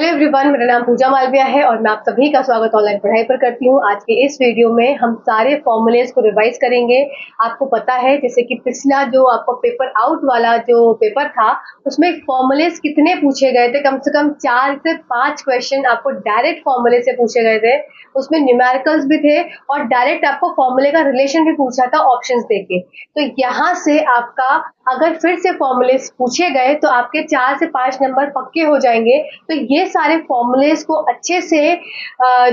Hello everyone मेरा नाम पूजा मालविया है और मैं आप सभी का स्वागत ऑनलाइन पढ़ाई पर करती हूँ। आज के इस वीडियो में हम सारे फॉर्मूलेज को रिवाइज करेंगे। आपको पता है, जैसे कि पिछला जो आपका पेपर आउट वाला जो पेपर था, उसमें फॉर्मूलेज कितने पूछे गए थे? कम से कम चार से पाँच क्वेश्चन आपको डायरेक्ट फॉर्मूले से पूछे गए थे। उसमें न्यूमेरिकल्स भी थे और डायरेक्ट आपको फॉर्मूले का रिलेशन भी पूछा था ऑप्शन देके। तो यहाँ से आपका अगर फिर से फॉर्मूलेस पूछे गए तो आपके चार से पाँच नंबर पक्के हो जाएँगे। तो ये सारे फॉर्मूलेस को अच्छे से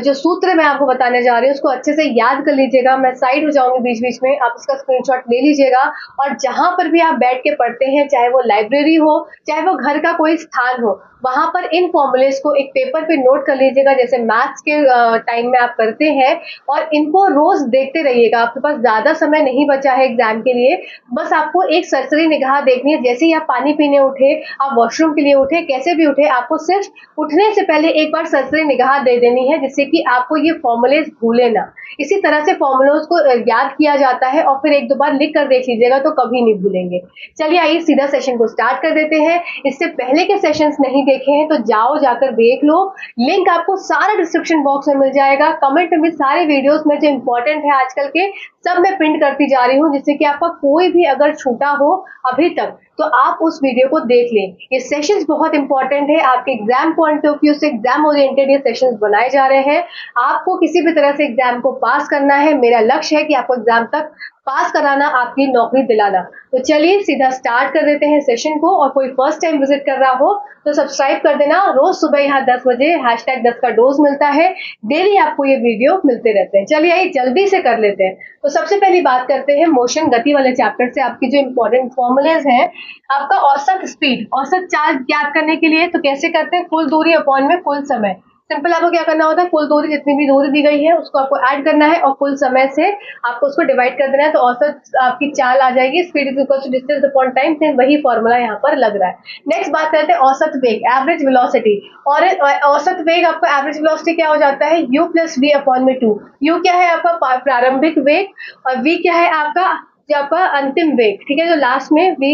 जो सूत्र मैं आपको बताने जा रही हूँ, उसको अच्छे से याद कर लीजिएगा। मैं साइड हो जाऊँगी बीच बीच में, आप उसका स्क्रीनशॉट ले लीजिएगा। और जहाँ पर भी आप बैठ के पढ़ते हैं, चाहे वो लाइब्रेरी हो, चाहे वो घर का कोई स्थान हो वहाँ पर इन फॉर्मूलेस को एक पेपर पे नोट कर लीजिएगा, जैसे मैथ्स के टाइम में आप करते हैं और इनको रोज देखते रहिएगा। आपके पास ज़्यादा समय नहीं बचा है एग्ज़ाम के लिए। बस आपको एक सरसरी निगाह देखनी है। जैसे ही आप पानी पीने उठे, आप वॉशरूम के लिए उठे, कैसे भी उठे, आपको सिर्फ़ उठने से पहले एक बार सरसरी निगाह दे देनी है, जिससे कि आपको ये फॉर्मूलेज भूले ना। इसी तरह से फॉर्मूलोज को याद किया जाता है और फिर एक दो बार लिख कर देख लीजिएगा तो कभी नहीं भूलेंगे। चलिए आइए सीधा सेशन को स्टार्ट कर देते हैं। इससे पहले के सेशंस नहीं देखे हैं तो जाओ, जाकर देख लो। लिंक आपको सारा डिस्क्रिप्शन बॉक्स में मिल जाएगा। कमेंट में सारे वीडियोस में जो इंपॉर्टेंट है आजकल के, सब मैं प्रिंट करती जा रही हूँ, जिससे कि आपका कोई भी अगर छूटा हो अभी तक। तो आप उस वीडियो को देख लें। ये सेशंस बहुत इंपॉर्टेंट है। आपके एग्ज़ाम पॉइंट ऑफ़ व्यू से एग्ज़ाम ओरिएंटेड ये सेशंस बनाए जा रहे हैं। आपको किसी भी तरह से एग्ज़ाम को पास करना है। मेरा लक्ष्य है कि आपको एग्ज़ाम तक पास कराना, आपकी नौकरी दिलाना। तो चलिए सीधा स्टार्ट कर देते हैं सेशन को। और कोई फ़र्स्ट टाइम विज़िट कर रहा हो तो सब्सक्राइब कर देना। रोज सुबह यहाँ दस बजे हैश टैग दस का डोज मिलता है। डेली आपको ये वीडियो मिलते रहते हैं। चलिए आइए, जल्दी से कर लेते हैं। तो सबसे पहली बात करते हैं मोशन गति वाले चैप्टर से। आपकी जो इंपॉर्टेंट फॉर्मुलेज हैं आपका औसत स्पीड औसत चार्ज ज्ञात करने के लिए तो कैसे करते हैं? कुल दूरी अपॉन में कुल समय। सिंपल आपको क्या करना होता है? कुल दूरी जितनी भी दूरी दी गई है, उसको आपको ऐड करना है और कुल समय से आपको उसको डिवाइड कर देना है तो औसत आपकी चाल आ जाएगी। Speed is equal to distance upon time से वही फॉर्मूला यहाँ पर लग रहा है। नेक्स्ट बात करते हैं औसत वेग एवरेज वेलोसिटी और औसत वेग आपका एवरेज वेलोसिटी क्या हो जाता है? यू प्लस वी अपॉन में टू यू क्या है आपका प्रारंभिक वेग? और वी क्या है आपका आपका अंतिम वेग ठीक है, जो लास्ट में वी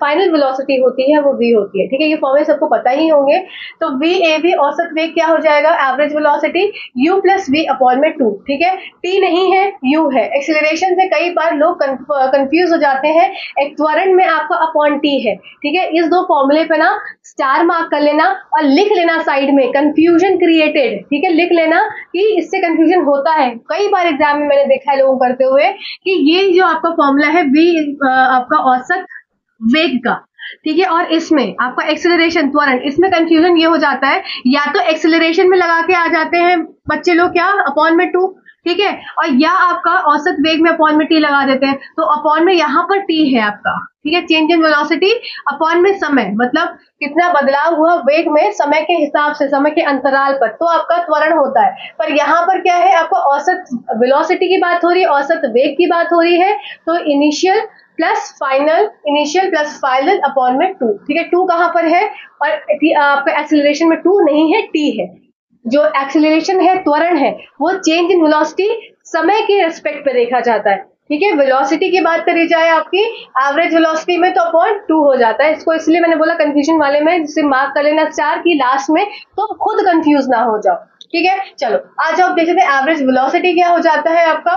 फाइनल वेलोसिटी होती है, वो वी होती है, ठीक है, ये फॉर्मूले सबको पता ही होंगे। तो वी ए वी औसत वेग क्या हो जाएगा? Average velocity U plus V upon में टू ठीक है? टी नहीं है यू है। एक्सिलेशन से कई बार लोग कंफ्यूज हो जाते हैं। एक त्वरण में आपका अपॉन टी है, ठीक है? इस दो फॉर्मूले पे ना स्टार मार्क कर लेना और लिख लेना साइड में। कंफ्यूजन क्रिएटेड ठीक है? लिख लेना कि इससे कंफ्यूजन होता है। कई बार एग्ज़ाम में मैंने देखा है लोगों करते हुए कि ये जो आपका फॉर्मूला है वी आपका औसत वेग का। ठीक है, और इसमें आपका एक्सेलरेशन त्वरण, इसमें कंफ्यूजन ये हो जाता है, या तो एक्सेलरेशन में लगा के आ जाते हैं बच्चे लोग क्या अपॉन में टू ठीक है, और या आपका औसत वेग में अपॉन में टी लगा देते हैं। तो अपॉन में यहाँ पर टी है आपका। ठीक है चेंज इन वेलोसिटी अपॉन में समय मतलब कितना बदलाव हुआ वेग में, समय के हिसाब से, समय के अंतराल पर तो आपका त्वरण होता है। पर यहाँ पर क्या है, आपको औसत वेलोसिटी की बात हो रही है, औसत वेग की बात हो रही है तो initial plus final initial plus final upon में टू ठीक है टू कहाँ पर है? और आपका एक्सिलेशन में टू नहीं है टी है। जो एक्सिलेशन है, त्वरण है, वो चेंज इन वेलोसिटी समय के रेस्पेक्ट पे देखा जाता है। ठीक है वेलोसिटी की बात करी जाए आपकी एवरेज वेलोसिटी में तो अपॉन टू हो जाता है। इसको इसलिए मैंने बोला कंफ्यूजन वाले में, जिसे मार्क कर लेना चार की लास्ट में तो खुद कंफ्यूज ना हो जाओ। ठीक है? चलो, आज आप देख सकते एवरेज वेलोसिटी क्या हो जाता है आपका।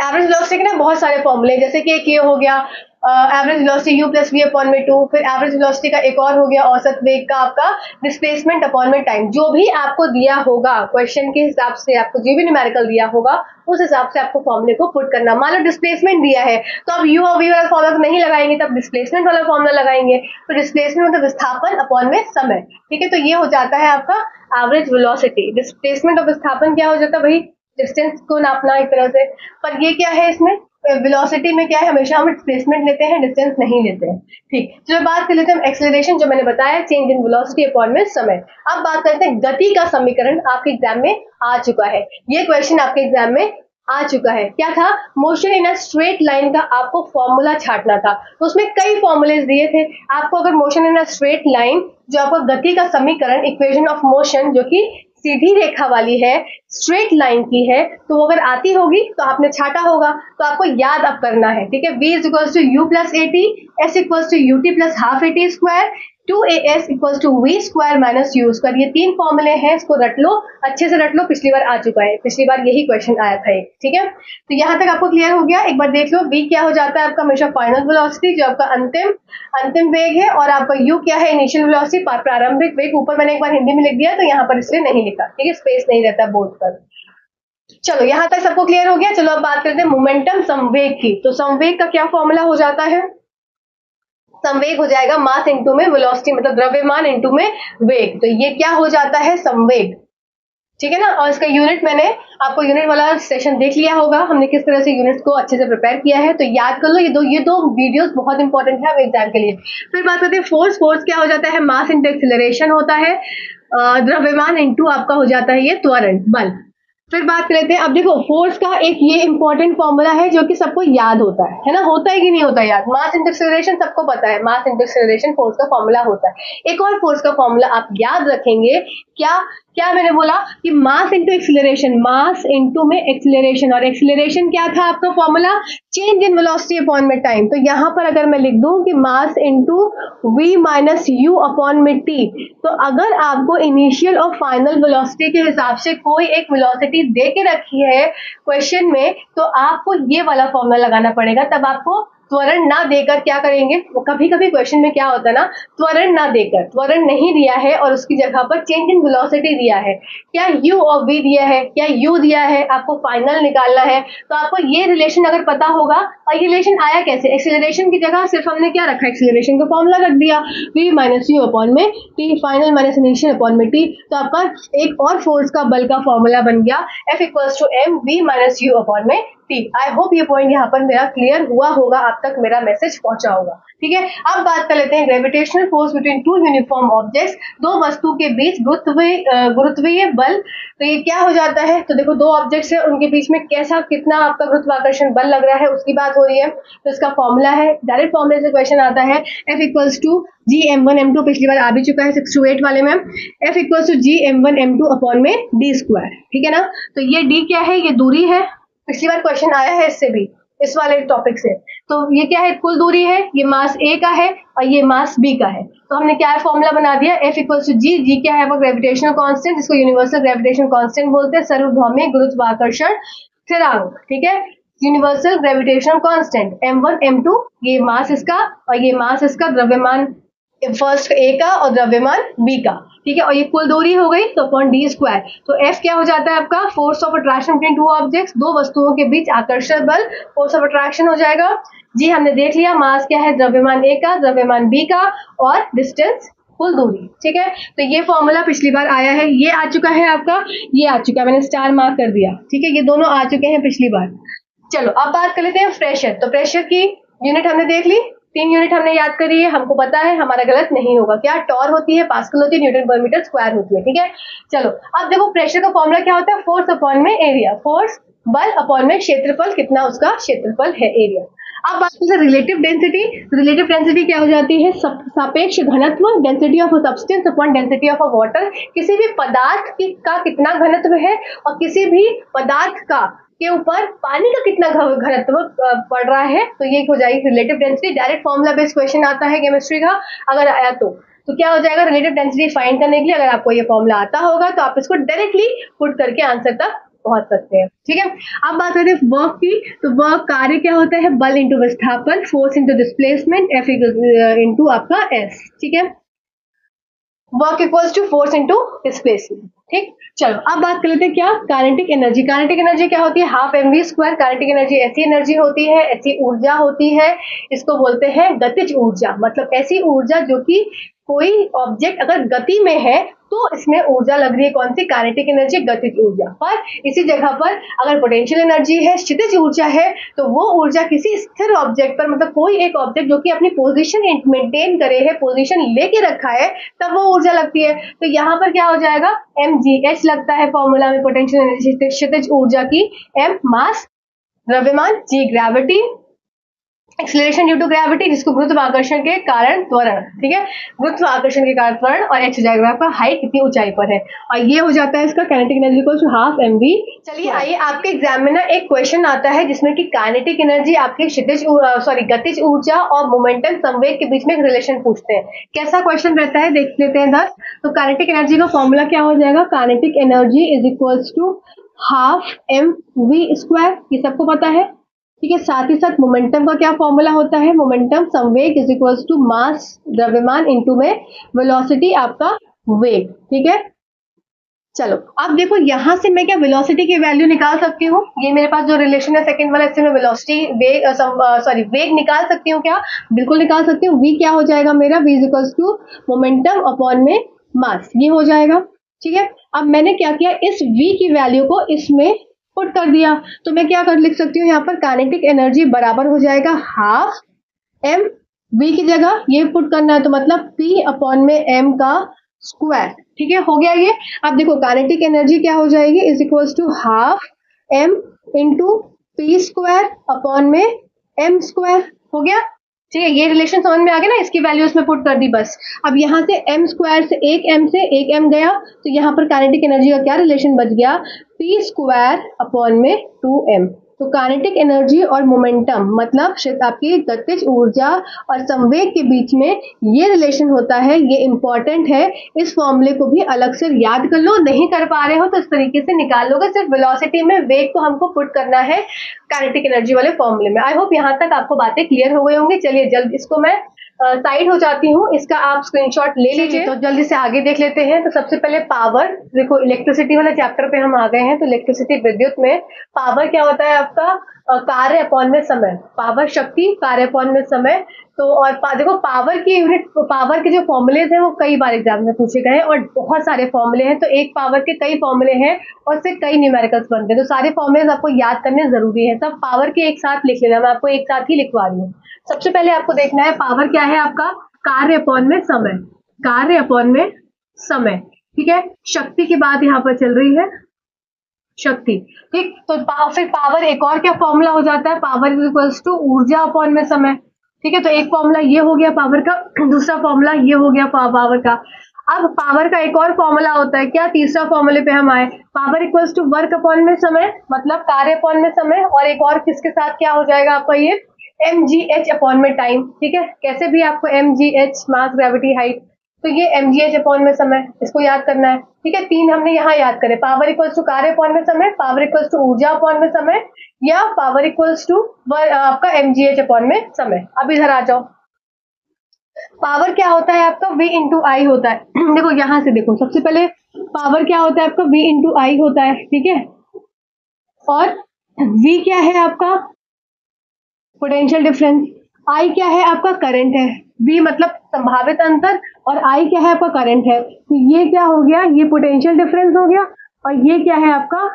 एवरेज वेलोसिटी के ना बहुत सारे फॉर्मूले जैसे कि एक ये हो गया average velocity U plus V upon में टू फिर एवरेज वेलोसिटी का एक और हो गया औसत वेग का आपका डिस्प्लेसमेंट अपॉन में टाइम जो भी आपको दिया होगा क्वेश्चन के हिसाब से आपको जो भी न्यूमेरिकल दिया होगा, उस हिसाब से आपको फॉर्मूले को पुट करना. मान लो डिस्प्लेसमेंट दिया है तो अब यू और वी वाला फॉर्मूला नहीं लगाएँगे, तब डिस्प्लेसमेंट वाला फॉर्मूला लगाएँगे. तो डिस्प्लेसमेंट मतलब विस्थापन अपॉन में समय. ठीक है तो ये हो जाता है आपका एवरेज वेलोसिटी डिस्प्लेसमेंट और विस्थापन क्या हो जाता है भाई? डिस्टेंस को नापना एक तरह से. पर ये क्या है इसमें? वेलोसिटी में क्या है? हमेशा हम डिस्प्लेसमेंट लेते हैं डिस्टेंस नहीं लेते हैं। ठीक। चलो बात कर लेते हैं एक्सेलरेशन जो मैंने बताया चेंज इन वेलोसिटी अपॉन में समय। अब बात करते हैं गति का समीकरण आपके एग्ज़ाम में आ चुका है। ये क्वेश्चन आपके एग्ज़ाम में आ चुका है। क्या था? Motion in a straight line का आपको फॉर्मूला छाटना था। तो उसमें कई फॉर्मूलेज दिए थे। आपको अगर motion in a straight line जो आपको गति का समीकरण इक्वेशन ऑफ़ मोशन जो कि सीधी रेखा वाली है स्ट्रेट लाइन की है तो वो अगर आती होगी तो आपने छाटा होगा तो आपको याद अब करना है, ठीक है? V is equals to U plus A T S equals to U T plus half A T square two A S equal to V square minus U square ये तीन फॉर्मूले हैं, इसको रट लो, अच्छे से रट लो, पिछली बार आ चुका है। पिछली बार यही क्वेश्चन आया था एक, ठीक है? तो यहाँ तक आपको क्लियर हो गया। एक बार देख लो वी क्या हो जाता है आपका हमेशा फाइनल वेलोसिटी जो आपका अंतिम अंतिम वेग है, और आपका यू क्या है इनिशियल वेलोसिटी प्रारंभिक वेग। ऊपर मैंने एक बार हिंदी में लिख दिया तो यहाँ पर इसलिए नहीं लिखा, ठीक है? स्पेस नहीं रहता बोर्ड पर। चलो, यहाँ तक सबको क्लियर हो गया। चलो, अब बात करते हैं मोमेंटम संवेग की। तो संवेग का क्या फॉर्मूला हो जाता है? संवेग हो जाएगा मास इंटू में वेलोसिटी मतलब द्रव्यमान इंटू में वेग। तो ये क्या हो जाता है? संवेग। ठीक है ना? और इसका यूनिट मैंने, आपको यूनिट वाला सेशन देख लिया होगा। हमने किस तरह से यूनिट्स को अच्छे से प्रिपेयर किया है। तो याद कर लो, ये दो ये दो वीडियोस बहुत इंपॉर्टेंट है एग्ज़ाम के लिए। फिर बात करते हैं फोर्स फोर्स क्या हो जाता है? मास इंटू एक्सिलरेशन होता है। द्रव्यमान इंटू आपका हो जाता है ये त्वरण, बल। फिर बात कर लेते हैं, अब देखो फोर्स का एक ये इंपॉर्टेंट फॉर्मूला है जो कि सबको याद होता है। है ना? होता है कि नहीं होता याद? मास इंटरसेलरेशन सबको पता है। मास इंटरसेलरेशन फोर्स का फॉर्मूला होता है। एक और फोर्स का फॉर्मूला आप याद रखेंगे, क्या क्या मैंने बोला कि mass into acceleration mass into में एक्सिलरेशन और एक्सिलरेशन क्या था आपका formula change in velocity upon में टाइम तो यहाँ पर अगर मैं लिख दूँ कि mass into V minus U upon में टी तो अगर आपको इनिशियल और फाइनल वेलोसिटी के हिसाब से कोई एक वेलोसिटी दे के रखी है क्वेश्चन में तो आपको ये वाला फॉर्मूला लगाना पड़ेगा। तब आपको त्वरण ना देकर क्या करेंगे? वो कभी कभी क्वेश्चन में क्या होता है ना, त्वरण ना देकर, त्वरण नहीं दिया है और उसकी जगह पर चेंज इन वेलोसिटी दिया है। क्या यू और वी दिया है? क्या यू दिया है? आपको फाइनल निकालना है। तो आपको ये रिलेशन अगर पता होगा, और ये रिलेशन आया कैसे? एक्सिलेशन की जगह सिर्फ़ हमने क्या रखा? एक्सिलेशन का फॉर्मूला रख दिया। वी माइनस यू अपॉन में T final minus initial upon में टी तो आपका एक और फोर्स का बल का फॉर्मूला बन गया। F equals to M V minus U upon में टी आई होप ये पॉइंट यहाँ पर मेरा क्लियर हुआ होगा आप तक मेरा मैसेज पहुँचा होगा। ठीक है? अब बात कर लेते हैं gravitational force between two uniform objects दो वस्तु के बीच गुरुत्वीय गुरुत्वीय बल। तो ये क्या हो जाता है? तो देखो, दो ऑब्जेक्ट्स है, उनके बीच में कैसा, कितना आपका गुरुत्वाकर्षण बल लग रहा है, उसकी बात हो रही है। तो इसका फॉर्मूला है डायरेक्ट फॉर्मूले से क्वेश्चन आता है F equals to G M one M two पिछली बार आ भी चुका है सिक्स टू एट वाले में। F equals to G M one M two upon में डी स्क्वायर ठीक है ना? तो ये डी क्या है? ये दूरी है। पिछली बार क्वेश्चन आया है इससे भी, इस वाले टॉपिक से। तो ये क्या है? कुल दूरी है, ये मास ए का है और ये मास बी का है। तो हमने क्या फॉर्मूला बना दिया? F equal to G G क्या है? वो ग्रेविटेशनल कांस्टेंट जिसको यूनिवर्सल ग्रेविटेशन कांस्टेंट बोलते हैं, सर्वभौमिक गुरुत्वाकर्षण स्थिरांक, ठीक है? Universal gravitational constant M one M two ये मास इसका और ये मास इसका द्रव्यमान फ़र्स्ट ए का और द्रव्यमान बी का। ठीक है? और ये कुल दूरी हो गई तो अपॉन डी स्क्वायर तो एफ़ क्या हो जाता है आपका? Force of attraction between two objects दो वस्तुओं के बीच आकर्षण बल फोर्स ऑफ़ अट्रैक्शन हो जाएगा। जी, हमने देख लिया मास क्या है? द्रव्यमान ए का, द्रव्यमान बी का और डिस्टेंस कुल दूरी। ठीक है? तो ये फॉर्मूला पिछली बार आया है। ये आ चुका है आपका? ये आ चुका है। मैंने स्टार मार्क कर दिया। ठीक है? ये दोनों आ चुके हैं पिछली बार। चलो, अब बात कर लेते हैं प्रेशर तो प्रेशर की यूनिट हमने देख ली। तीन यूनिट हमने याद करी है, हमको पता है, हमारा गलत नहीं होगा। क्या? टॉर होती है पास्कल होती है न्यूटन पर मीटर स्क्वायर होती है, ठीक है? चलो, अब देखो प्रेशर का फॉर्मूला क्या होता है? फोर्स अपॉन में एरिया फोर्स बल अपॉन में क्षेत्रफल, कितना उसका क्षेत्रफल है एरिया अब बात करते रिलेटिव डेंसिटी रिलेटिव डेंसिटी क्या हो जाती है? सापेक्ष घनत्व density of substance upon density of a water किसी भी पदार्थ का कितना घनत्व है और किसी भी पदार्थ का के ऊपर पानी का कितना घनत्व पड़ रहा है तो ये हो जाएगी relative density direct formula based question आता है केमिस्ट्री का, अगर आया तो। तो क्या हो जाएगा रिलेटिव डेंसिटी फाइंड करने के लिए अगर आपको ये फॉर्मुला आता होगा तो आप इसको डायरेक्टली पुट करके आंसर तक पहुँच सकते हैं। ठीक है? अब बात करते हैं वर्क की। तो वर्क कार्य क्या होता है? बल इंटू विस्थापन force into displacement F into आपका एस ठीक है? Work equals to force into displacement ठीक? चलो, अब बात कर लेते हैं क्या? काइनेटिक एनर्जी काइनेटिक एनर्जी क्या होती है? Half M V square kinetic energy ऐसी एनर्जी होती है, ऐसी ऊर्जा होती है। इसको बोलते हैं गतिज ऊर्जा. मतलब ऐसी ऊर्जा जो कि कोई ऑब्जेक्ट अगर गति में है तो इसमें ऊर्जा लग रही है। कौन सी? काइनेटिक एनर्जी गतिज ऊर्जा। पर इसी जगह पर अगर पोटेंशियल एनर्जी है, क्षितिज ऊर्जा है तो वो ऊर्जा किसी स्थिर ऑब्जेक्ट पर मतलब कोई एक ऑब्जेक्ट जो कि अपनी पोजीशन मेंटेन करे है पोजीशन लेके रखा है, तब वो ऊर्जा लगती है। तो यहाँ पर क्या हो जाएगा? एम जी एच लगता है फॉर्मूला में पोटेंशियल एनर्जी क्षितिज ऊर्जा की। एम मास द्रव्यमान G gravity acceleration due to gravity जिसको गुरुत्वाकर्षण के कारण त्वरण ठीक है? गुरुत्वाकर्षण के कारण त्वरण और एच जाएगा आपका हाइट कितनी ऊंचाई पर है। और ये हो जाता है इसका काइनेटिक एनर्जी को हाफ़ एम वी चलिए आइए आपके एग्ज़ाम में ना एक क्वेश्चन आता है जिसमें कि काइनेटिक एनर्जी आपके क्षितिज सॉरी गतिज ऊर्जा और मोमेंटम संवेग के बीच में एक रिलेशन पूछते हैं। कैसा क्वेश्चन रहता है? देख लेते हैं दस तो काइनेटिक एनर्जी का फॉर्मूला क्या हो जाएगा? Kinetic energy is equals to half M V square ये सबको पता है? ठीक है, साथ ही साथ मोमेंटम का क्या फॉर्मूला होता है? मोमेंटम संवेग इज़ इक्वल्स टू मास द्रव्यमान इनटू में वेलोसिटी आपका वेग ठीक है? चलो, अब देखो यहाँ से मैं क्या वेलोसिटी की वैल्यू निकाल सकती हूँ? ये मेरे पास जो रिलेशन है सेकंड वाला, इससे मैं वेलोसिटी वेग सॉरी वेग निकाल सकती हूँ क्या? बिल्कुल निकाल सकती हूँ। वी क्या हो जाएगा मेरा? V is equals to momentum upon में मास ये हो जाएगा, ठीक है? अब मैंने क्या किया? इस v की वैल्यू को इसमें पुट कर दिया। तो मैं क्या कर लिख सकती हूँ? यहाँ पर काइनेटिक एनर्जी बराबर हो जाएगा हाफ़ एम वी की जगह। ये पुट करना है तो मतलब पी अपॉन में एम का स्क्वायर ठीक है? हो गया ये। अब देखो काइनेटिक एनर्जी क्या हो जाएगी? Is equals to half M into P square upon में एम स्क्वायर हो गया? ठीक है, ये रिलेशन समझ में आ गया ना, इसकी वैल्यू इसमें पुट कर दी बस। अब यहाँ से एम स्क्वायर से एक एम से एक एम गया तो यहाँ पर कैनेटिक एनर्जी का क्या रिलेशन बच गया? पी स्क्वायर अपॉन में टू एम तो काइनेटिक एनर्जी और मोमेंटम मतलब आपकी गतिज ऊर्जा और संवेग के बीच में ये रिलेशन होता है, ये इंपॉर्टेंट है। इस फॉर्मूले को भी अलग से याद कर लो। नहीं कर पा रहे हो तो इस तरीके से निकाल लोगे। सिर्फ़ वेलोसिटी में वेग को हमको पुट करना है काइनेटिक एनर्जी वाले फॉर्मूले में। आई होप यहाँ तक आपको बातें क्लियर हो गई होंगी। चलिए जल्द इसको मैं साइड हो जाती हूँ इसका आप स्क्रीनशॉट ले लीजिए। तो जल्दी से आगे देख लेते हैं। तो सबसे पहले पावर देखो इलेक्ट्रिसिटी वाले चैप्टर पे हम आ गए हैं तो इलेक्ट्रिसिटी विद्युत में पावर क्या होता है आपका? कार्य अपॉन में समय। पावर शक्ति कार्य अपॉन में समय। तो और पा, देखो पावर की यूनिट पावर के जो फॉर्मुलेज हैं वो कई बार एग्ज़ाम में पूछे गए हैं और बहुत सारे फॉर्मूले हैं। तो एक पावर के कई फॉर्मूले हैं और उससे कई न्यूमेरिकल्स बनते हैं। तो सारे फॉर्मुलेज आपको याद करने ज़रूरी है। सब पावर के एक साथ लिख लेना। मैं आपको एक साथ ही लिखवा रही हूँ। सबसे पहले आपको देखना है पावर क्या है आपका? कार्य अपॉन में समय। कार्य अपॉन में समय। ठीक है? शक्ति की बात यहाँ पर चल रही है। शक्ति। ठीक? तो फिर पावर एक और क्या फॉर्मूला हो जाता है? पावर इज़ इक्वल्स टू ऊर्जा अपॉन में समय। ठीक है? तो एक फॉर्मूला ये हो गया पावर का, दूसरा फॉर्मूला ये हो गया पावर का। अब पावर का एक और फॉर्मूला होता है क्या? तीसरा फॉर्मूले पे हम आए। Power equals to work upon में समय मतलब कार्य अपॉन में समय, और एक और किसके साथ क्या हो जाएगा आपका ये? एम जी एच अपॉन में टाइम ठीक है? कैसे भी आपको M G H mass gravity height तो ये एम जी एच अपॉन में समय, इसको याद करना है, ठीक है? तीन हमने यहाँ याद करे पावर इक्वल्स टू कार्य अपॉन में समय पावर इक्वल्स टू ऊर्जा अपॉन में समय, या पावर इक्वल्स टू आपका एम जी एच अपॉन में समय। अब इधर आ जाओ। पावर क्या होता है आपका? वी इंटू आई होता है। देखो, यहाँ से देखो, सबसे पहले पावर क्या होता है आपका? वी इंटू आई होता है, ठीक है? और वी क्या है आपका? पोटेंशियल डिफरेंस आई क्या है? आपका करंट है. V मतलब संभावित अंतर और I क्या है? आपका करंट है. तो ये क्या हो गया? ये पोटेंशियल डिफरेंस हो गया और ये क्या है? आपका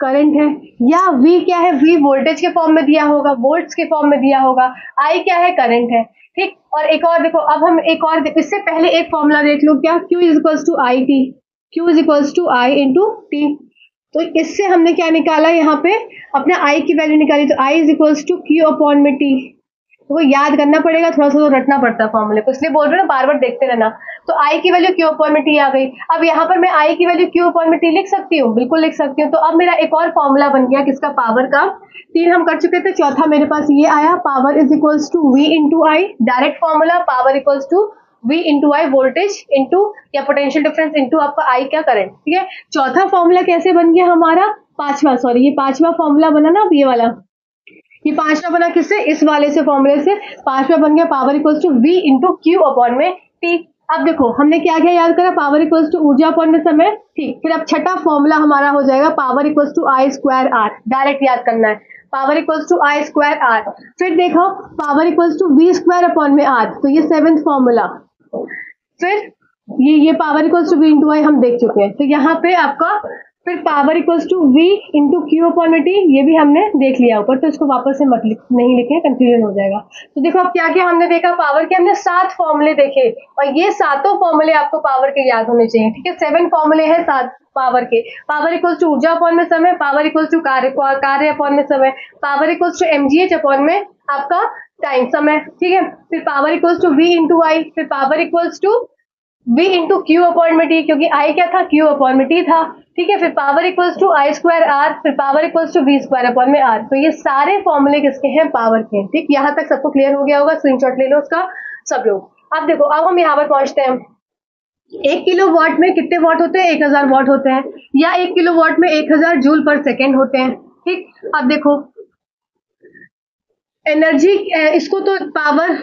करंट है. या V क्या है? V वोल्टेज के फॉर्म में दिया होगा वोल्ट्स के फॉर्म में दिया होगा. I क्या है? करंट है. ठीक? और एक और देखो, अब हम एक और इससे पहले एक फॉर्मूला देख लो क्या? Q is equals to I T Q is equals to I into T तो इससे हमने क्या निकाला? यहाँ पे अपने आई की वैल्यू निकाली तो I is equals to Q upon में टी तो वो याद करना पड़ेगा, थोड़ा सा तो रटना पड़ता है फॉर्मूले को। इसलिए बोल रहे हो ना बार बार देखते रहना। तो आई की वैल्यू क्यू अपॉन में टी आ गई। अब यहाँ पर मैं आई की वैल्यू क्यू अपॉन में टी लिख सकती हूँ? बिल्कुल लिख सकती हूँ। तो अब मेरा एक और फॉर्मूला बन गया, किसका? पावर का। तीन हम कर चुके थे, चौथा मेरे पास ये आया। Power is equals to V into I direct formula power equals to V into I voltage into या पोटेंशियल डिफरेंस इंटू आपका आई क्या करेंट ठीक है? चौथा फॉर्मूला कैसे बन गया हमारा? पांचवा सॉरी ये पांचवा फॉर्मूला बना ना ये वाला। ये पांचवा बना किससे? इस वाले से फॉर्मूले से। पांचवा बन गया power equals to V into Q upon में। टी अब देखो, हमने क्या क्या याद करा? पावर इक्वल्स टू ऊर्जा अपॉन में समय? ठीक, फिर अब छठा फॉर्मूला हमारा हो जाएगा power equals to I square R direct याद करना है। Power equals to I square R फिर देखो power equals to V square upon में आर तो ये सेवेंथ फॉर्मूला फिर ये ये power equals to V into I हम देख चुके हैं। तो यहाँ पे आपका फिर power equals to V into Q upon T ये भी हमने देख लिया ऊपर। तो इसको वापस से मत लिख, नहीं लिखे कंफ्यूजन हो जाएगा। तो देखो अब क्या क्या हमने देखा? पावर के हमने सात फॉर्मूले देखे। और ये सातों फॉर्मूले आपको पावर के याद होने चाहिए ठीक है? सेवन फॉर्मूले हैं सात पावर के। पावर इक्वल्स टू ऊर्जा अपॉन में समय पावर इक्वल्स टू कार्य कार्य अपॉन में समय power equals to MGH upon में आपका टाइम समय, ठीक है? फिर power equals to V into I फिर power equals to V into Q upon क्योंकि आई क्या था? क्यू अपॉन में टी था, ठीक है? फिर power equals to I square R फिर power equals to V square upon में आर तो ये सारे फॉर्मूले किसके हैं? पावर के ठीक? यहाँ तक सबको क्लियर हो गया होगा स्क्रीनशॉट ले लो उसका, सब लोग। अब देखो, अब हम यहाँ पर पहुँचते हैं। एक किलो वॉट में कितने वॉट होते हैं? एक हज़ार वॉट होते हैं। या एक किलो वॉट में एक हज़ार जूल पर सेकेंड होते हैं, ठीक? अब देखो एनर्जी इसको तो पावर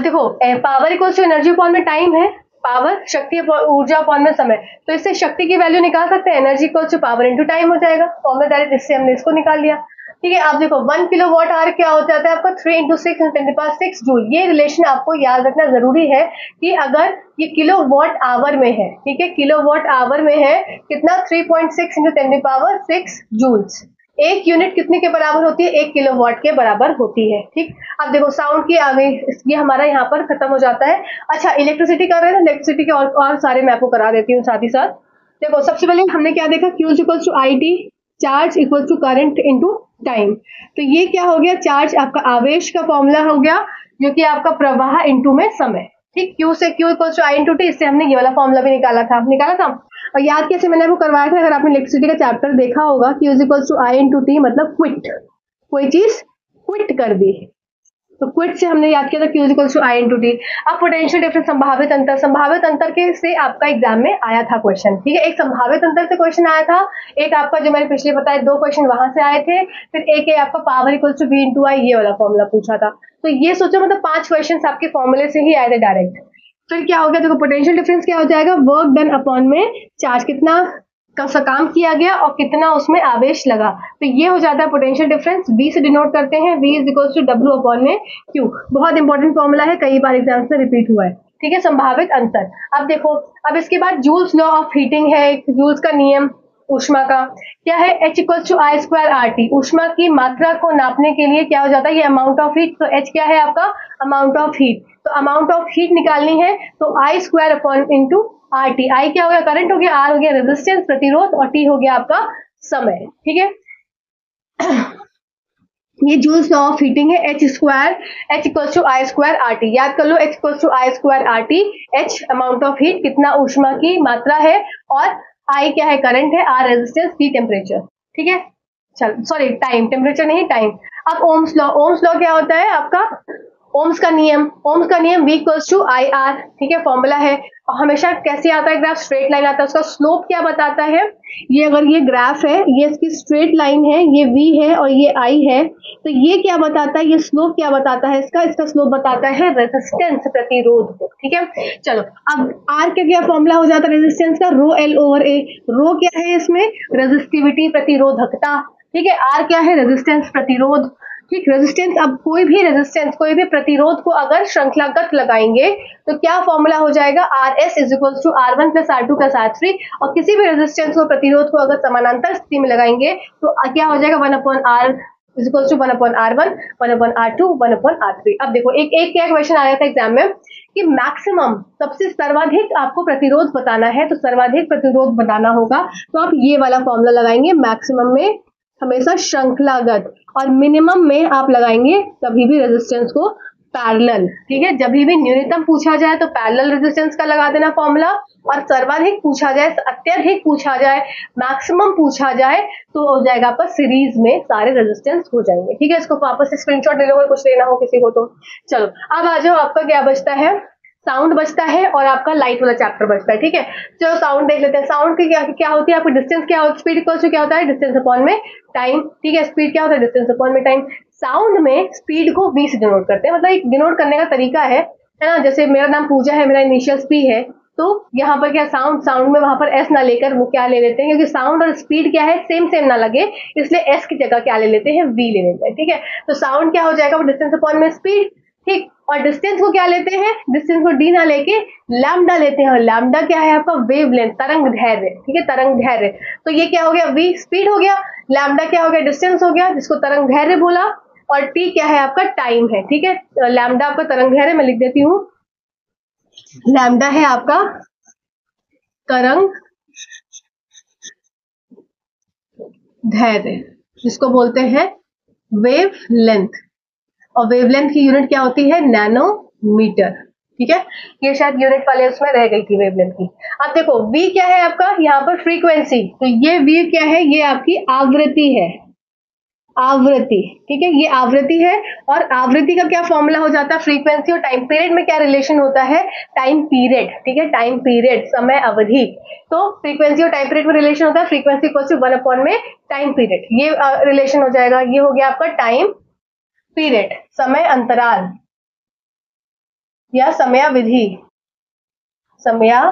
देखो power equals to energy upon में टाइम है पावर शक्ति ऊर्जा अपॉन में समय। तो इससे शक्ति की वैल्यू निकाल सकते हैं एनर्जी को टू पावर इंटू टाइम हो जाएगा फॉर्मुला डायरेक्ट इससे हमने इसको निकाल लिया। ठीक है, आप देखो वन किलो वॉट आर क्या हो जाता है आपका? थ्री इंटू सिक्स पास सिक्स जूल ये रिलेशन आपको याद रखना ज़रूरी है कि अगर ये किलो वॉट आवर में है, ठीक है किलो वॉट आवर में है, कितना? Three point six into ten power six joules एक यूनिट कितने के बराबर होती है? एक किलो वॉट के बराबर होती है ठीक? अब देखो साउंड की आ गई ये हमारा यहाँ पर खत्म हो जाता है। अच्छा इलेक्ट्रिसिटी कर रहे हैं इलेक्ट्रिसिटी के और, और सारे मैं आपको करा देती हूँ साथ ही साथ। देखो सबसे पहले हमने क्या देखा? Q is equal to I T charge equal to current into time तो ये क्या हो गया? चार्ज आपका आवेश का फॉर्मूला हो गया जो कि आपका प्रवाह इंटू में समय ठीक? क्यू से Q equals to I into T इससे हमने ये वाला फॉर्मूला भी निकाला था। निकाला था? और याद कैसे मैंने आपको करवाया था, अगर आपने इलेक्ट्रिसिटी का चैप्टर देखा होगा कि is equals to I into T मतलब क्विट कोई चीज़ क्विट कर दी। तो क्विट से हमने याद किया था Q equals to I into T अब पोटेंशियल डिफरेंस संभावित अंतर। संभावित अंतर के से आपका एग्ज़ाम में आया था क्वेश्चन ठीक है? एक संभावित अंतर से क्वेश्चन आया था। एक आपका जो मैंने पिछले बताया दो क्वेश्चन वहाँ से आए थे। फिर एक है आपका power equals to V into I ये वाला फॉर्मूला पूछा था। तो ये सोचो मतलब पाँच क्वेश्चन आपके फॉर्मूले से ही आए थे डायरेक्ट फिर क्या हो गया? देखो पोटेंशियल डिफरेंस क्या हो जाएगा? वर्क डन अपॉन में चार्ज कितना का काम किया गया और कितना उसमें आवेश लगा। तो ये हो जाता है पोटेंशियल डिफरेंस V से डिनोट करते हैं। V is equal to W upon में Q बहुत इंपॉर्टेंट फॉर्मूला है। कई बार एग्ज़ाम्स में रिपीट हुआ है। ठीक है? संभावित अंतर। अब देखो, अब इसके बाद जूल्स लॉ ऑफ़ हीटिंग है। जूल्स का नियम उष्मा का। क्या है? H equal to I square R T उष्मा की मात्रा को नापने के लिए क्या हो जाता है? ये अमाउंट ऑफ़ हीट तो एच क्या है आपका? अमाउंट ऑफ़ हीट तो अमाउंट ऑफ़ हीट निकालनी है तो I square upon into R T I क्या हो गया? करंट हो गया आर हो गया रेजिस्टेंस प्रतिरोध, और टी हो गया आपका समय। ठीक है? ये जूल्स लॉ ऑफ़ हीटिंग है H square H equals to I square R T याद कर लो H equals to I square R T H amount of heat कितना ऊष्मा की मात्रा है, और आई क्या है? करंट है आर रेजिस्टेंस टी टेम्परेचर ठीक है? चल सॉरी टाइम टेम्परेचर नहीं टाइम अब ओम्स लॉ ओम्स लॉ क्या होता है? आपका ओम्स का नियम। ओम्स का नियम V equals to I R ठीक है फॉर्मूला है। और हमेशा कैसे आता है ग्राफ स्ट्रेट लाइन आता है। उसका स्लोप क्या बताता है? ये अगर ये ग्राफ है, ये इसकी स्ट्रेट लाइन है, ये वी है और ये आई है तो ये क्या बताता है? ये स्लोप क्या बताता है इसका? इसका स्लोप बताता है रेजिस्टेंस प्रतिरोध को, ठीक है? चलो, अब आर का क्या फॉर्मूला हो जाता है? रेजिस्टेंस का रो एल ओवर ए रो क्या है इसमें? रेजिस्टिविटी प्रतिरोधकता, ठीक है? आर क्या है? रेजिस्टेंस प्रतिरोध। ठीक रेजिस्टेंस अब कोई भी रेजिस्टेंस कोई भी प्रतिरोध को अगर श्रृंखलागत लगाएँगे तो क्या फॉर्मूला हो जाएगा? R S is equal to R one plus R two plus R three और किसी भी रेजिस्टेंस को, प्रतिरोध को अगर समानांतर स्थिति में लगाएँगे तो क्या हो जाएगा? One upon R is equal to one upon R one one upon R two one upon R three अब देखो, एक एक क्या क्वेश्चन आया था एग्ज़ाम में कि मैक्सिमम सबसे सर्वाधिक आपको प्रतिरोध बताना है तो सर्वाधिक प्रतिरोध बताना होगा तो आप ये वाला फॉर्मूला लगाएँगे मैक्सिमम में हमेशा श्रृंखलागत और मिनिमम में आप लगाएँगे कभी भी रेजिस्टेंस को पैरेलल ठीक है? जब भी न्यूनतम पूछा जाए तो पैरेलल रेजिस्टेंस का लगा देना फॉर्मूला और सर्वाधिक पूछा जाए, अत्यधिक पूछा जाए मैक्सिमम पूछा जाए तो हो जाएगा आपका सीरीज़ में सारे रेजिस्टेंस हो जाएँगे, ठीक है? इसको वापस स्क्रीनशॉट ले लो कुछ लेना हो किसी को तो। चलो, अब आ जाओ, आपका क्या बचता है? साउंड बचता है और आपका लाइट वाला चैप्टर बचता है, ठीक है? चलो साउंड देख लेते हैं। साउंड की क्या क्या होती है? आपकी डिस्टेंस क्या होती है स्पीड इक्वल क्या होता है? डिस्टेंस अपॉन में टाइम ठीक है? स्पीड क्या होता है? डिस्टेंस अपॉन में टाइम साउंड में स्पीड को वी से डिनोट करते हैं। मतलब एक डिनोट करने का तरीका है है ना? जैसे मेरा नाम पूजा है, मेरा इनिशियल स्पी है तो यहाँ पर क्या साउंड साउंड में वहाँ पर एस ना लेकर वो क्या ले लेते हैं? क्योंकि साउंड और स्पीड क्या है? सेम सेम ना लगे, इसलिए एस की जगह क्या ले लेते हैं? वी ले लेते हैं, ठीक है? तो साउंड क्या हो जाएगा? वो डिस्टेंस अपॉन में स्पीड ठीक? और डिस्टेंस को क्या लेते हैं? डिस्टेंस को डी ना लेके लैमडा लेते हैं। और लैमडा क्या है आपका? वेव लेंथ तरंग धैर्य ठीक है? तरंग धैर्य तो ये क्या हो गया? वी स्पीड हो गया। लैमडा क्या हो गया? डिस्टेंस हो गया। जिसको तरंग धैर्य बोला। और टी क्या है आपका? टाइम है। ठीक है? लैमडा आपका तरंग धैर्य मैं लिख देती हूँ। लैमडा है आपका तरंग धैर्य जिसको बोलते हैं वेव लेंथ और वेवलेंथ की यूनिट क्या होती है? नैनोमीटर ठीक है? ये शायद यूनिट वाले उसमें रह गई थी वेवलेंथ की। अब देखो वी क्या है आपका? यहाँ पर फ्रीक्वेंसी तो ये वी क्या है? ये आपकी आवृत्ति है। आवृत्ति. ठीक है? ये आवृत्ति है और आवृत्ति का क्या फॉर्मूला हो जाता है? फ्रीक्वेंसी और टाइम पीरियड में क्या रिलेशन होता है? टाइम पीरियड ठीक है? टाइम पीरियड समय अवधि. तो फ्रीक्वेंसी और टाइम पीरियड में रिलेशन होता है। फ्रीक्वेंसी क्वेश्चन वन अपॉन में टाइम पीरियड ये रिलेशन हो जाएगा। ये हो गया आपका टाइम पीरियड समय अंतराल या समयाविधि समया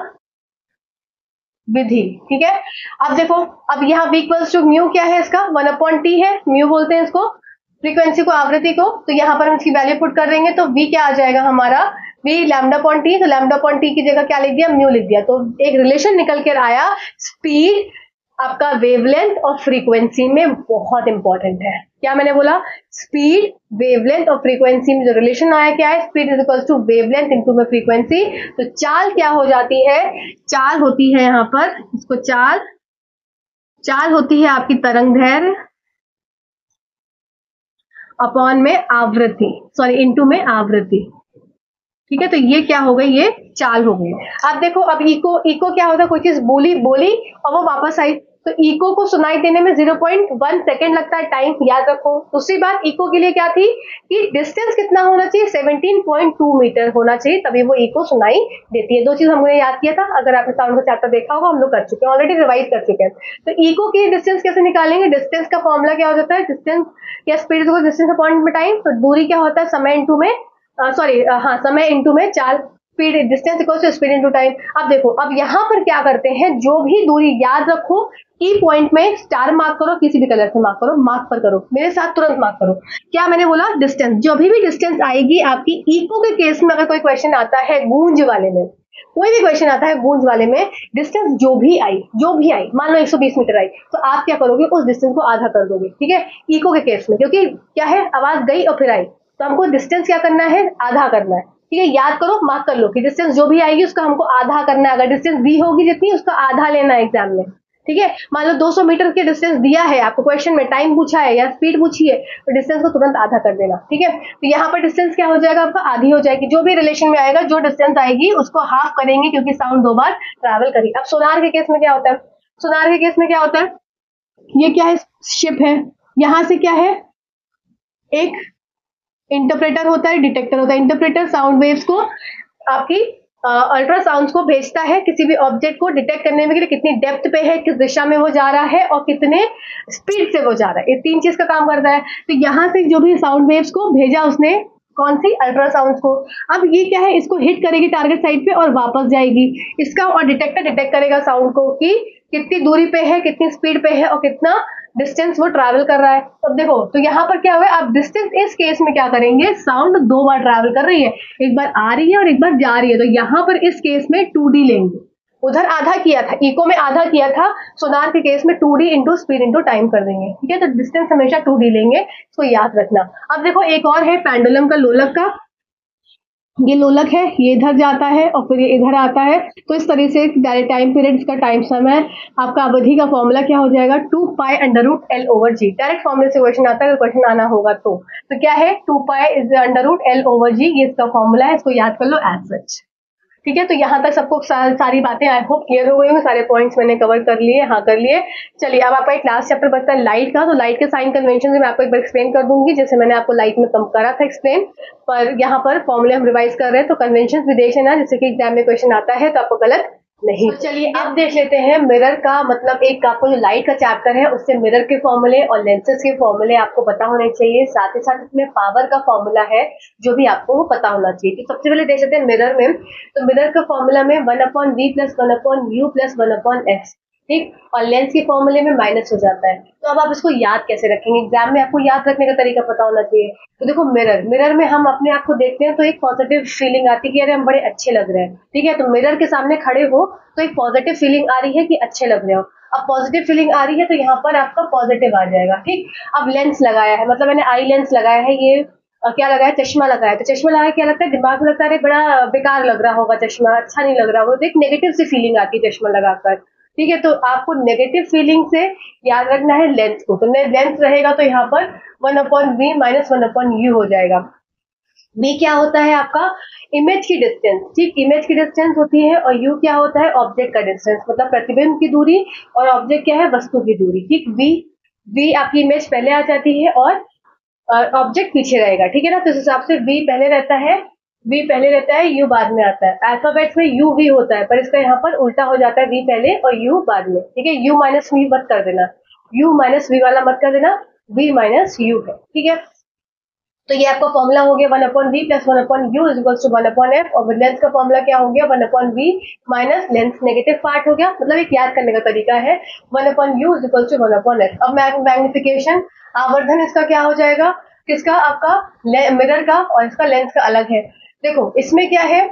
विधि ठीक है? अब देखो, अब यहाँ वी टू म्यू क्या है इसका? वन अपॉइंट टी है। म्यू बोलते हैं इसको। फ्रीक्वेंसी को, आवृत्ति को। तो यहाँ पर हम इसकी वैल्यू पुट कर देंगे तो वी क्या आ जाएगा हमारा? वी लैमडा पॉइंट टी तो लैमडा पॉइंट टी की जगह क्या लिख दिया? म्यू लिख दिया। तो एक रिलेशन निकल कर आया। स्पीड आपका वेवलेंथ और फ्रीक्वेंसी में बहुत इंपॉर्टेंट है। क्या मैंने बोला? स्पीड वेवलेंथ और फ्रीक्वेंसी में जो रिलेशन आया क्या है? Speed is equal to wavelength into में फ्रीक्वेंसी तो चाल क्या हो जाती है? चाल होती है यहाँ पर, इसको चाल चाल होती है आपकी तरंग धैर्य अपॉन में आवृत्ति सॉरी इनटू में आवृत्ति। ठीक है तो ये क्या हो गई? ये चाल हो गई। अब देखो, अब इको इको क्या होता है? कोई चीज़ बोली बोली और वो वापस आई। तो इको को सुनाई देने में 0.1 सेकेंड लगता है टाइम याद रखो। दूसरी बात इको के लिए क्या थी? कि डिस्टेंस कितना होना चाहिए? 17.2 मीटर होना चाहिए, तभी वो इको सुनाई देती है। दो चीज़ हमने याद किया था, अगर आपने साउंड का चैप्टर देखा होगा, हम लोग कर चुके हैं ऑलरेडी रिवाइज कर चुके हैं। तो इको की डिस्टेंस कैसे निकालेंगे? डिस्टेंस का फॉर्मुला क्या हो जाता है? डिस्टेंस या स्पीड डिस्टेंस अपॉइंट में टाइम तो दूरी क्या होता है? समय इंटू में सॉरी हाँ समय इंटू में चार speed distance equal to speed into time अब देखो, अब यहाँ पर क्या करते हैं? जो भी दूरी याद रखो की पॉइंट में स्टार मार्क करो, किसी भी कलर से मार्क करो मार्क पर करो। मेरे साथ तुरंत मार्क करो। क्या मैंने बोला? डिस्टेंस जो भी भी डिस्टेंस आएगी, आपकी इको के केस में अगर कोई क्वेश्चन आता है गूंज वाले में, कोई भी क्वेश्चन आता है गूंज वाले में डिस्टेंस जो भी आई, जो भी आई, मान लो 120 मीटर आई तो आप क्या करोगे? उस डिस्टेंस को आधा कर दोगे, ठीक है? इको के केस में, क्योंकि क्या है? आवाज़ गई और फिर आई। तो हमको डिस्टेंस क्या करना है? आधा करना है। ठीक है, याद करो मार्क कर लो कि डिस्टेंस जो भी आएगी, उसका हमको आधा करना है। अगर डिस्टेंस दी होगी जितनी, उसका आधा लेना है एग्ज़ाम में। ठीक है? मान लो 200 मीटर के डिस्टेंस दिया है, आपको क्वेश्चन में टाइम पूछा है या स्पीड पूछी है तो डिस्टेंस को तुरंत आधा कर देना। ठीक है? तो यहाँ पर डिस्टेंस क्या हो जाएगा आपका? आधी हो जाएगी। जो भी रिलेशन में आएगा, जो डिस्टेंस आएगी, उसको हाफ़ करेंगे क्योंकि साउंड दो बार ट्रैवल करेगी अब सोनार के केस में क्या होता है? सोनार के केस में क्या होता है? ये क्या है? शिप है। यहाँ से क्या है? एक इंटरप्रेटर होता है डिटेक्टर होता है। इंटरप्रेटर साउंड वेव्स को आपकी अल्ट्रासाउंड को भेजता है किसी भी ऑब्जेक्ट को डिटेक्ट करने में कितनी डेप्थ पे है, किस दिशा में वो जा रहा है और कितने स्पीड से वो जा रहा है। ये तीन चीज़ का काम करता है। तो यहाँ से जो भी साउंड वेव्स को भेजा उसने, कौन सी? अल्ट्रासाउंड को। अब ये क्या है? इसको हिट करेगी टारगेट साइड पे और वापस जाएगी। इसका और डिटेक्टर डिटेक्ट करेगा साउंड को कि कितनी दूरी पे है, कितनी स्पीड पे है और कितना डिस्टेंस वो ट्रैवल कर रहा है। अब देखो तो यहाँ पर क्या हुआ आप डिस्टेंस इस केस में क्या करेंगे? साउंड दो बार ट्रैवल कर रही है। एक बार आ रही है और एक बार जा रही है। तो यहाँ पर इस केस में टू लेंगे। उधर आधा किया था इको में आधा किया था सोनार के केस में two D into speed into time कर देंगे। ठीक है? तो डिस्टेंस हमेशा टू डी लेंगे, इसको याद रखना। अब देखो, एक और है पेंडुलम का लोलक का। ये लोलक है, ये इधर जाता है और फिर ये इधर आता है। तो इस तरह से डायरेक्ट टाइम पीरियड इसका टाइम समय आपका अवधि का फॉर्मूला क्या हो जाएगा? Two pi under root L over G direct फॉर्मूले से क्वेश्चन आता है क्वेश्चन आना होगा तो। तो क्या है? Two pi is under root L over G ये इसका फॉर्मूला है, इसको याद कर लो एज सच ठीक है? तो यहाँ तक सबको सारी बातें आई होप क्लियर हो गई हूँ सारे पॉइंट्स मैंने कवर कर लिए हाँ कर लिए। चलिए, अब आपका एक लास्ट चैप्टर बचता है लाइट का। तो लाइट के साइन कन्वेंशन मैं आपको एक बार एक्सप्लेन कर दूँगी। जैसे मैंने आपको लाइट में कम करा था एक्सप्लेन पर यहाँ पर फॉर्मुले हम रिवाइज कर रहे हैं। तो कन्वेंशन भी देख लेना जैसे कि एग्ज़ाम में क्वेश्चन आता है तो आपको गलत नहीं। तो चलिए अब देख लेते हैं मिरर का मतलब एक आपको जो लाइट का चैप्टर है उससे मिरर के फॉर्मूले और लेंसेज के फॉर्मूले आपको पता होने चाहिए। साथ ही साथ इसमें पावर का फॉर्मूला है जो भी आपको पता होना चाहिए। तो सबसे पहले देख लेते हैं मिरर में। तो मिरर का फॉर्मूला में one upon V plus one upon U plus one upon X ठीक? और लेंस के फॉर्मूले में माइनस हो जाता है। तो अब आप इसको याद कैसे रखेंगे? एग्ज़ाम में आपको याद रखने का तरीका पता होना चाहिए। तो देखो मिरर मिरर में हम अपने आप को देखते हैं तो एक पॉजिटिव फीलिंग आती है कि अरे, हम बड़े अच्छे लग रहे हैं। ठीक है? तो मिरर के सामने खड़े हो तो एक पॉजिटिव फीलिंग आ रही है कि अच्छे लग रहे हो। अब पॉजिटिव फीलिंग आ रही है तो यहाँ पर आपका पॉजिटिव आ जाएगा। ठीक? अब लेंस लगाया है। मतलब मैंने आई लेंस लगाया है, ये क्या लगाया? चश्मा लगाया। तो चश्मा लगाया क्या लगता है? दिमाग में लगता है बड़ा बेकार लग रहा होगा चश्मा अच्छा नहीं लग रहा होगा। तो एक नेगेटिव सी फीलिंग आती है चश्मा लगाकर। ठीक है तो आपको नेगेटिव फीलिंग से याद रखना है लेंथ को। तो लेंथ रहेगा तो यहाँ पर one upon V minus one upon U हो जाएगा। बी क्या होता है आपका? इमेज की डिस्टेंस ठीक इमेज की डिस्टेंस होती है और यू क्या होता है? ऑब्जेक्ट का डिस्टेंस मतलब प्रतिबिंब की दूरी और ऑब्जेक्ट क्या है? वस्तु की दूरी। ठीक वी वी आपकी इमेज पहले आ जाती है और ऑब्जेक्ट पीछे रहेगा। ठीक है ना? तो इस हिसाब से वी पहले रहता है वी पहले रहता है यू बाद में आता है। अल्फाबेट्स में यू वी होता है, पर इसका यहाँ पर उल्टा हो जाता है वी पहले और यू बाद में। ठीक है? यू माइनस वी मत कर देना। यू माइनस वी वाला मत कर देना। वी माइनस यू है। ठीक है? तो ये आपका फॉर्मूला हो गया one upon V plus one upon U is to one upon F और लेंथ का फॉर्मूला क्या हो गया? One upon V minus length negative part हो गया। मतलब एक याद करने का तरीका है। One upon U is to one upon F अब मैग्निफिकेशन आवर्धन इसका क्या हो जाएगा? किसका? आपका मिरर का, और इसका लेंथ का अलग है। देखो, इसमें क्या है?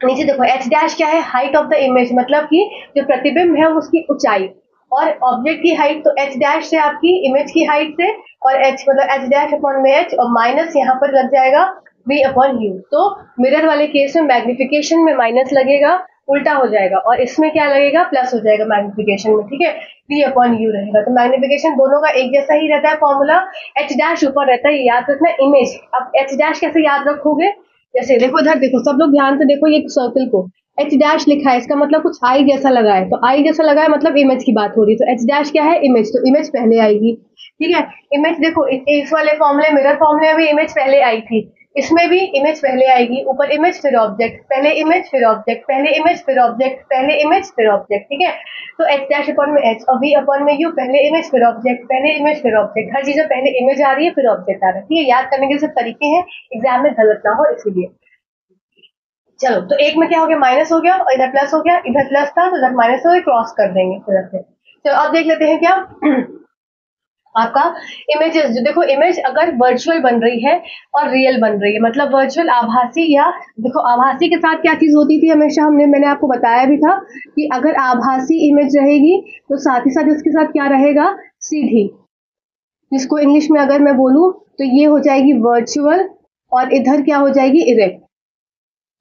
नीचे देखो एच डैश क्या है? हाइट ऑफ़ द इमेज मतलब कि जो प्रतिबिंब है उसकी ऊंचाई। और ऑब्जेक्ट की हाइट तो एच डैश से आपकी इमेज की हाइट से, और एच मतलब एच डैश अपॉन में एच और माइनस यहाँ पर लग जाएगा वी अपॉन यू तो मिरर वाले केस में मैग्निफिकेशन में माइनस लगेगा, उल्टा हो जाएगा। और इसमें क्या लगेगा? प्लस हो जाएगा मैग्निफिकेशन में, ठीक है? वी अपॉन यू रहेगा। तो मैग्निफिकेशन दोनों का एक जैसा ही रहता है फॉर्मूला एच डैश ऊपर रहता है, याद रखना इमेज अब एच डैश कैसे याद रखोगे? जैसे, देखो इधर देखो, सब लोग ध्यान से देखो ये सर्कल को। एच डैश लिखा है, इसका मतलब कुछ आई जैसा लगा है। तो आई जैसा लगा है मतलब इमेज की बात हो रही है। तो एच डैश क्या है? इमेज तो इमेज पहले आएगी। ठीक है? इमेज देखो, इस वाले फॉर्मूले मिरर फॉर्मूले में इमेज पहले आई थी। इसमें भी इमेज पहले आएगी, ऊपर इमेज फिर ऑब्जेक्ट पहले इमेज फिर ऑब्जेक्ट पहले इमेज फिर ऑब्जेक्ट पहले इमेज फिर ऑब्जेक्ट ठीक है? तो एच डैश अपॉन में एच और वी अपॉन में यू पहले इमेज फिर ऑब्जेक्ट पहले इमेज फिर ऑब्जेक्ट हर चीज़ में पहले इमेज आ रही है, फिर ऑब्जेक्ट आ रहा है, ठीक है? याद करने के सब तरीके हैं एग्ज़ाम में गलत ना हो इसीलिए। चलो तो एक में क्या हो गया? माइनस हो गया और इधर प्लस हो गया, इधर प्लस था तो इधर माइनस हो गया क्रॉस कर देंगे इधर से चलो, अब देख लेते हैं क्या? आपका इमेजेस जो देखो इमेज अगर वर्चुअल बन रही है और रियल बन रही है मतलब वर्चुअल आभासी या, देखो आभासी के साथ क्या चीज़ होती थी हमेशा हमने, मैंने आपको बताया भी था कि अगर आभासी इमेज रहेगी तो साथ ही साथ इसके साथ क्या रहेगा? सीधी जिसको इंग्लिश में अगर मैं बोलूँ तो ये हो जाएगी वर्चुअल और इधर क्या हो जाएगी? इरेक्ट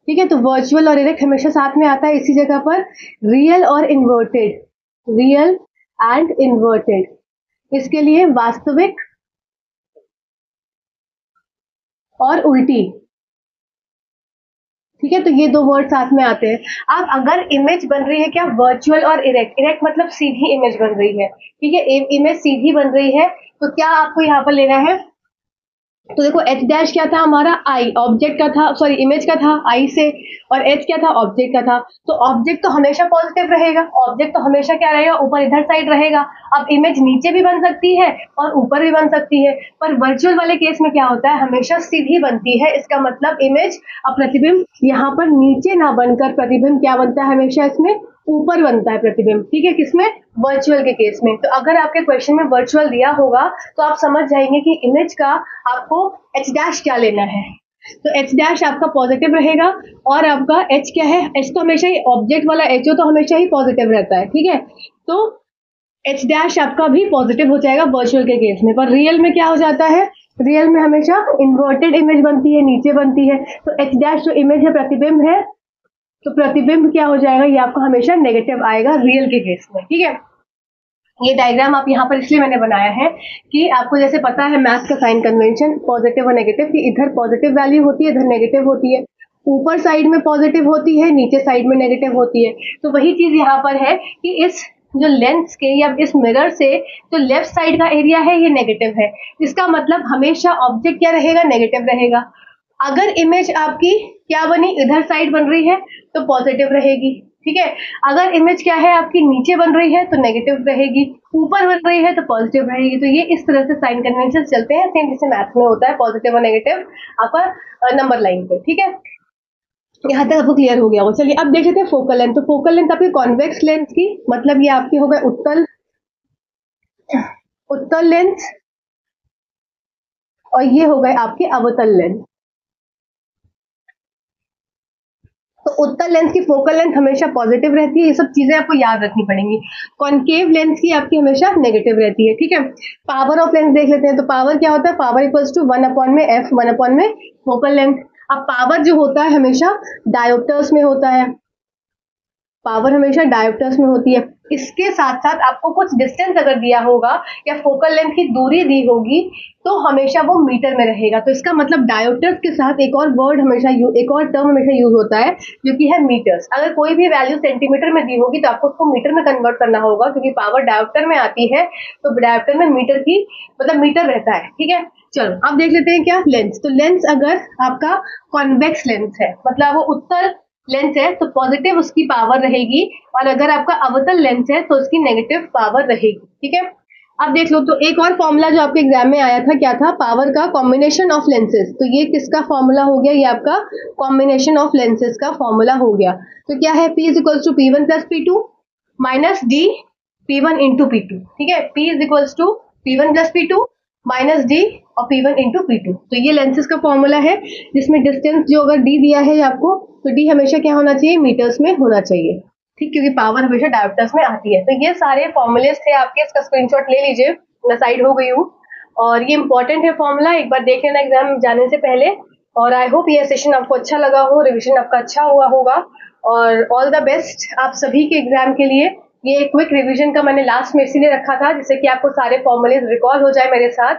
ठीक है तो वर्चुअल और इरेक्ट हमेशा साथ में आता है इसी जगह पर। रियल और इन्वर्टेड रियल एंड इन्वर्टेड इसके लिए? वास्तविक और उल्टी। ठीक है तो ये दो वर्ड साथ में आते हैं। अब अगर इमेज बन रही है क्या? वर्चुअल और इरेक्ट इरेक्ट मतलब सीधी इमेज बन रही है। ठीक है इमेज सीधी बन रही है तो क्या आपको यहाँ पर लेना है? तो देखो एच डैश क्या था हमारा? आई ऑब्जेक्ट का था सॉरी इमेज का था आई से, और एच क्या था? ऑब्जेक्ट का था। तो ऑब्जेक्ट तो हमेशा पॉजिटिव रहेगा ऑब्जेक्ट तो हमेशा क्या रहेगा? ऊपर इधर साइड रहेगा। अब इमेज नीचे भी बन सकती है और ऊपर भी बन सकती है। पर वर्चुअल वाले केस में क्या होता है? हमेशा सीधी बनती है। इसका मतलब इमेज अब प्रतिबिंब यहाँ पर नीचे ना बनकर प्रतिबिंब क्या बनता है हमेशा इसमें? ऊपर बनता है प्रतिबिंब, ठीक है? किसमें? वर्चुअल के केस में। तो अगर आपके क्वेश्चन में वर्चुअल दिया होगा तो आप समझ जाएँगे कि इमेज का आपको एच डैश क्या लेना है। तो एच डैश आपका पॉजिटिव रहेगा और आपका एच क्या है? एच तो हमेशा ही ऑब्जेक्ट वाला एच तो हमेशा ही पॉजिटिव रहता है, ठीक है? तो एच डैश आपका भी पॉजिटिव हो जाएगा वर्चुअल के केस में। पर रियल में क्या हो जाता है? रियल में हमेशा इन्वर्टेड इमेज बनती है, नीचे बनती है। तो एच डैश जो इमेज है, प्रतिबिंब है तो प्रतिबिंब क्या हो जाएगा? ये आपको हमेशा नेगेटिव आएगा रियल के केस में, ठीक है? ये डायग्राम आप यहाँ पर इसलिए मैंने बनाया है कि आपको जैसे पता है मैथ का साइन कन्वेंशन पॉजिटिव और नेगेटिव कि इधर पॉजिटिव वैल्यू होती है, इधर नेगेटिव होती है। ऊपर साइड में पॉजिटिव होती है, नीचे साइड में नेगेटिव होती है। तो वही चीज़ यहाँ पर है कि इस जो लेंस के या इस मिरर से जो लेफ़्ट साइड का एरिया है, ये नेगेटिव है। इसका मतलब हमेशा ऑब्जेक्ट क्या रहेगा? नेगेटिव रहेगा। अगर इमेज आपकी क्या बनी? इधर साइड बन रही है तो पॉजिटिव रहेगी, ठीक है? अगर इमेज क्या है? आपकी नीचे बन रही है तो नेगेटिव रहेगी, ऊपर बन रही है तो पॉजिटिव रहेगी। तो ये इस तरह से साइन कन्वेंशन चलते हैं सेम जैसे मैथ में होता है पॉजिटिव और नेगेटिव आपका नंबर लाइन पे, ठीक है? यहाँ तक आपको क्लियर हो गया हो चलिए, अब देख लेते हैं फोकल लेंथ तो फोकल लेंथ आपकी कॉन्वेक्स लेंथ की मतलब ये आपकी हो गए उत्तल उत्तल लेंथ और ये हो गए आपके अवतल लेंथ तो उत्तर लेंस की फोकल लेंथ हमेशा पॉजिटिव रहती है। ये सब चीज़ें आपको याद रखनी पड़ेंगी। कॉन्केव लेंस की आपकी हमेशा नेगेटिव रहती है, ठीक है? पावर ऑफ़ लेंस देख लेते हैं। तो पावर क्या होता है? Power equals to one upon में एफ़ वन अपॉन में फोकल लेंथ अब पावर जो होता है हमेशा डायोप्टर्स में होता है। पावर हमेशा डायोप्टर्स में होती है। इसके साथ साथ आपको कुछ डिस्टेंस अगर दिया होगा या फोकल लेंथ की दूरी दी होगी तो हमेशा वो मीटर में रहेगा। तो इसका मतलब डायोप्टर्स के साथ एक और वर्ड हमेशा एक और टर्म हमेशा यूज़ होता है, जो कि है मीटर्स अगर कोई भी वैल्यू सेंटीमीटर में दी होगी तो आपको उसको मीटर में कन्वर्ट करना होगा, क्योंकि पावर डायोप्टर में आती है तो डायोप्टर में मीटर की मतलब मीटर रहता है, ठीक है? चलो, अब देख लेते हैं क्या लेंस तो लेंस अगर आपका कॉन्वेक्स लेंस है मतलब वो उत्तर लेंस है तो पॉजिटिव उसकी पावर रहेगी और अगर आपका अवतल लेंस है तो उसकी नेगेटिव पावर रहेगी, ठीक है? अब देख लो तो एक और फॉर्मूला जो आपके एग्ज़ाम में आया था, क्या था? पावर का कॉम्बिनेशन ऑफ़ लेंसेज तो ये किसका फॉर्मूला हो गया? ये आपका कॉम्बिनेशन ऑफ़ लेंसेज का फॉर्मूला हो गया. तो क्या है? P is equals to P one plus P two minus D P one into P two ठीक है? P is equals to P one plus P two minus D और P one into P two. तो ये lenses का formula है, जिसमें distance जो अगर डी दिया है आपको तो डी हमेशा क्या होना चाहिए? मीटर्स में होना चाहिए। ठीक, क्योंकि पावर हमेशा डायोप्टर्स में आती है। तो ये सारे फॉर्मूलेस थे आपके, इसका स्क्रीनशॉट ले लीजिए। मैं साइड हो गई हूँ। और ये इंपॉर्टेंट है फॉर्मूला एक बार देख लेना एग्ज़ाम जाने से पहले। और आई होप ये सेशन आपको अच्छा लगा हो रिविजन आपका अच्छा हुआ होगा। और ऑल द बेस्ट आप सभी के एग्ज़ाम के लिए। ये क्विक रिवीजन का मैंने लास्ट में इसीलिए रखा था जिससे कि आपको सारे फॉर्मुलेज रिकॉल हो जाए मेरे साथ।